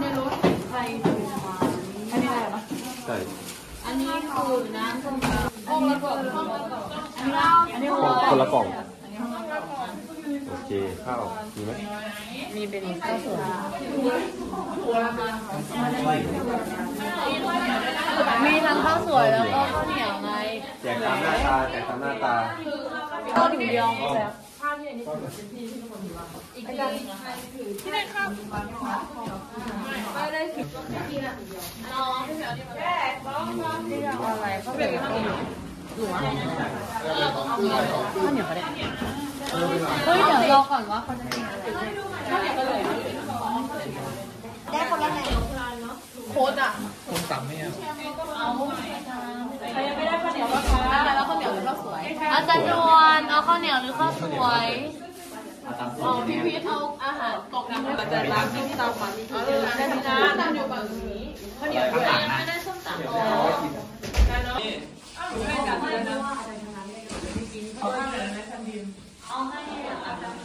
ในรถใครดูมาอันนี้อะไรปะใช่อันนี้คือน้ำส้มตำห้องละกล่องห้องละกล่องอันนี้อันนี้กล่องคนละกล่องโอเคข้าวมีไหมมีเป็นข้าวสวยมีทั้งข้าวสวยแล้วก็ข้าวเหนียวไงแจกตามหน้าตาแจกตามหน้าตาข้าวหมูยองแบบที่เราเอาอะไรข้าวเหนียวข้าวเหนียวหนูอะข้าวเหนียวก็ได้ เฮ้ยเดี๋ยวรอก่อนว่าเขาจะกินอะไรได้คนละไหนโค้ดอะส้มตำไม่เอาใครยังไม่ได้ข้าวเหนียวก็ค่ะแล้วข้าวเหนียวหรือข้าวสวยอาจารย์นวลเอาข้าวเหนียวหรือข้าวสวยเอา พีพีทเอาอาหารตกน้ำให้อาจะล้านที่เตาฝันเอาเลยได้ไหมนะตามอยู่แบบนี้ข้าวเดี๋ยวด้วยไม่ได้ส้มตำอ๋อเอาให้อาจารย์